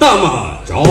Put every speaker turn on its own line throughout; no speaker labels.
那么，找。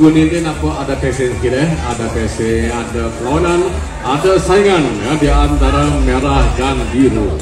dunia ini apa ada PC kira, ada pesen, ada pelonan, ada saingan ya, di antara merah dan biru.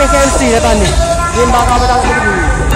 PKMC datang ni. Limbang kau datang sini.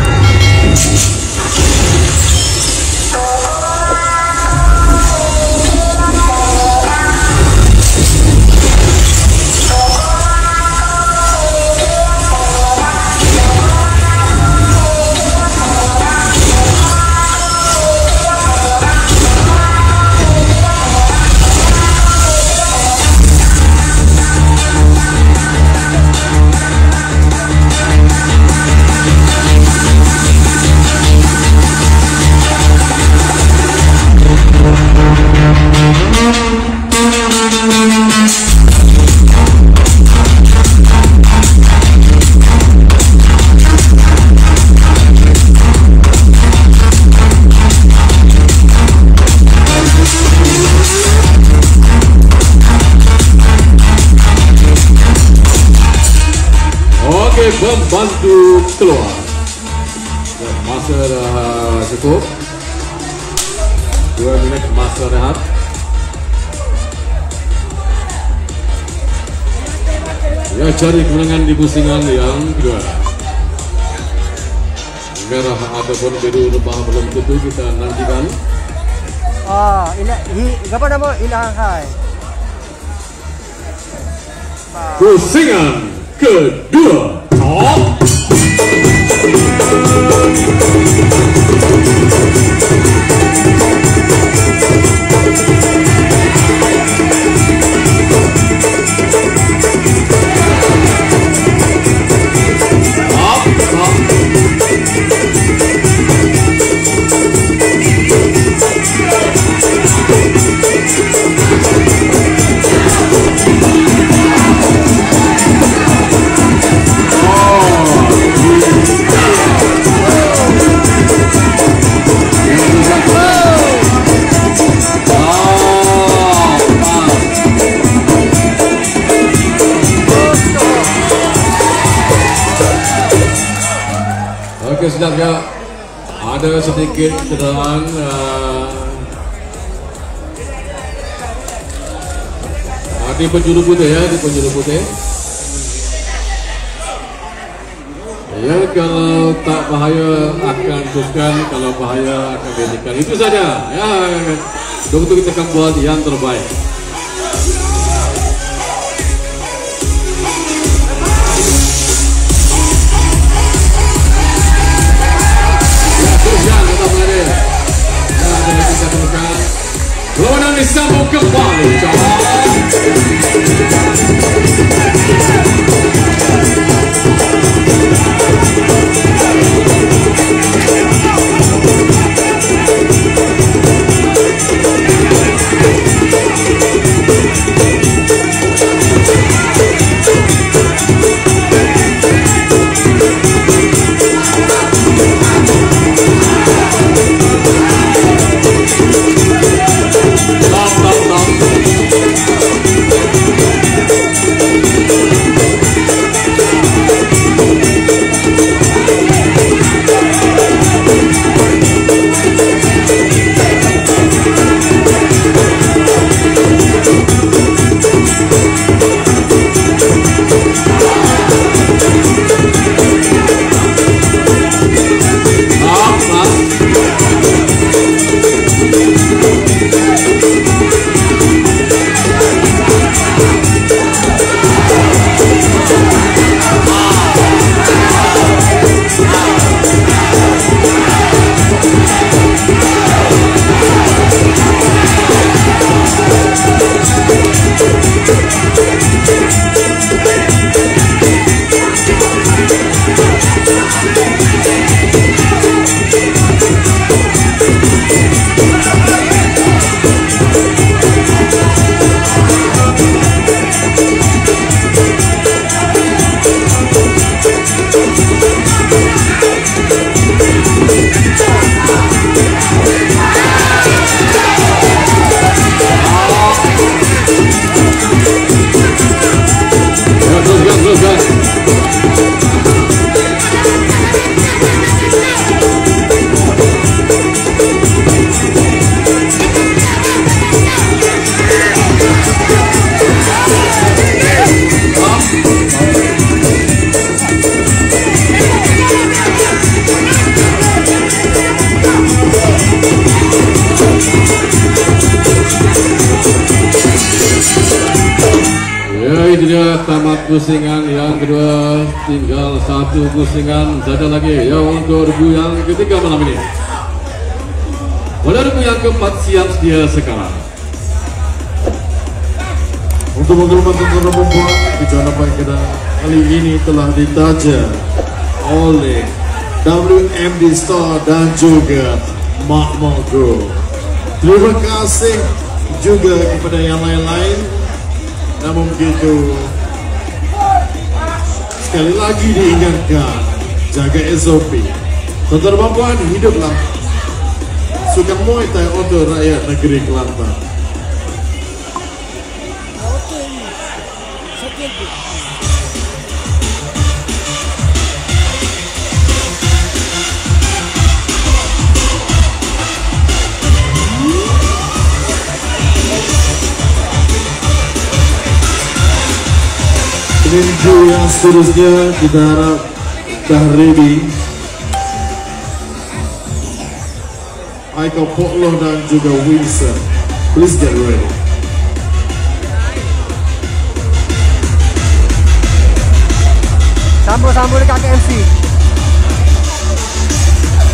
boleh membantu keluar. Dan masa dah cukup. Dua minit masa rehat. Ya cari kemenangan di pusingan yang kedua. Merah ataupun biru lebah belum tentu kita nantikan.
Ah, ini, ini, apa nama? Ilang hai?
Pusingan kedua. 走。Sedikit kenderaan uh, uh, di penjuru putih ya, di penjuru putih. Ya kalau tak bahaya akan teruskan, kalau bahaya akan dihentikan. Itu saja. Ya, untuk kita akan buat yang terbaik. Ya, pusingan yang kedua Tinggal satu pusingan saja lagi Ya untuk regu yang ketiga malam ini Pada regu yang keempat siap sedia sekarang
Untuk pengalaman tentara perempuan Bicara baik kita kali ini telah ditaja oleh WMD Star dan juga Makmal Group. Terima kasih juga kepada yang lain-lain. Namun begitu, sekali lagi diingatkan, jaga SOP. Tentara perempuan hiduplah. Suka Muay Thai rakyat negeri Kelantan. Ninju yang seterusnya kita harap dah. Aiko Poklo dan juga Wilson. Please get ready.
Sambung-sambung dekat KMC.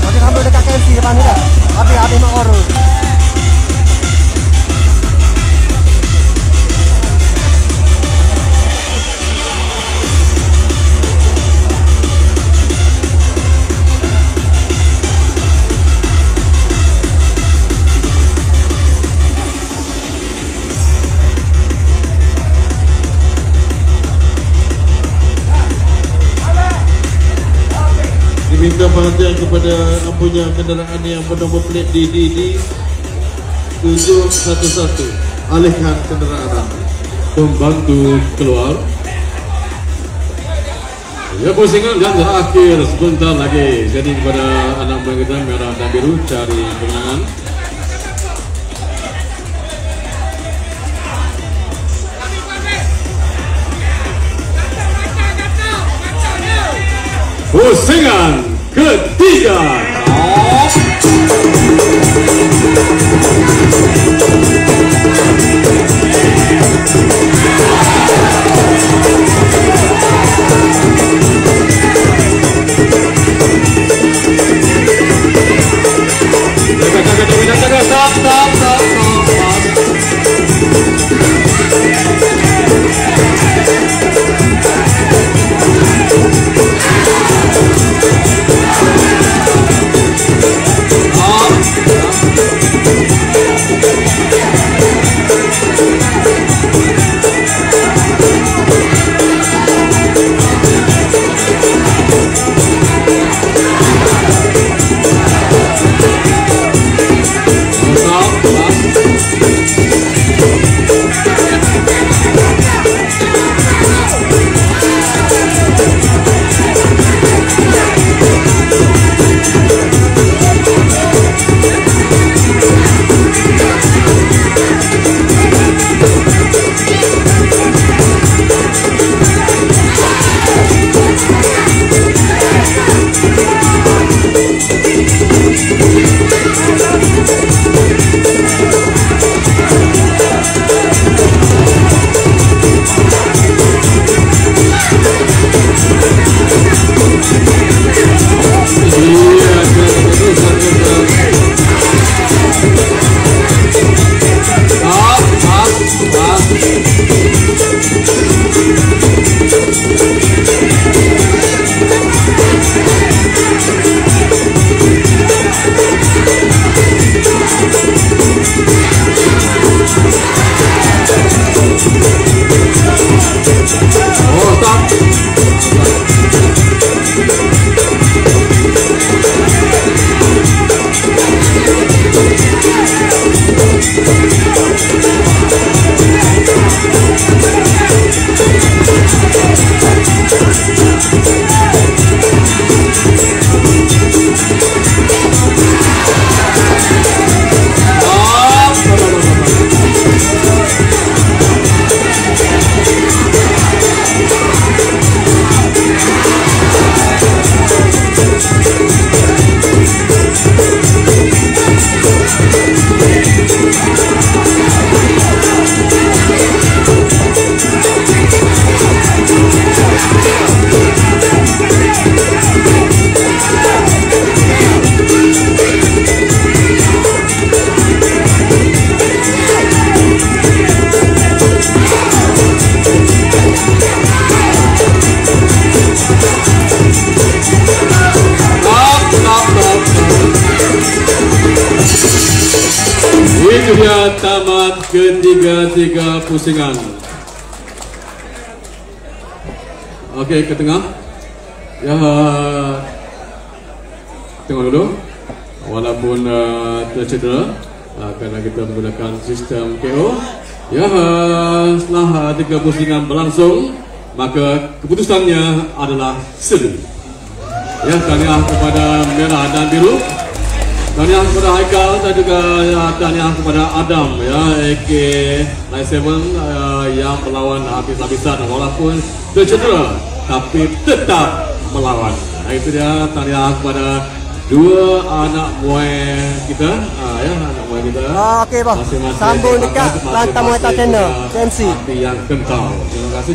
Okey, sambung dekat KMC depan ni dah. Habis habis nak
perhatian kepada yang punya kenderaan yang bernombor plat DDD 711. Alihkan kenderaan anda.
Pembantu keluar. Ya pusingan dan terakhir sebentar lagi. Jadi kepada anak bangsa merah dan biru cari kemenangan. Pusingan ketiga. Jaga, Dia tamat ketiga-tiga pusingan. Okey, ke tengah. Ya, tengok dulu. Walaupun uh, tercedera, uh, kerana kita menggunakan sistem KO. Ya, setelah tiga pusingan berlangsung, maka keputusannya adalah seri. Ya, tahniah kepada merah dan biru. Tahniah kepada Haikal dan juga ya, tahniah kepada Adam ya AK Night Seven uh, yang melawan habis-habisan walaupun tercedera tapi tetap melawan. Nah, itu dia tahniah kepada dua anak muai kita ah, ya anak muai kita.
Ah, okey, bah. Sambung dekat Lantam Muay Thai Channel.
Hati yang kental. Terima kasih.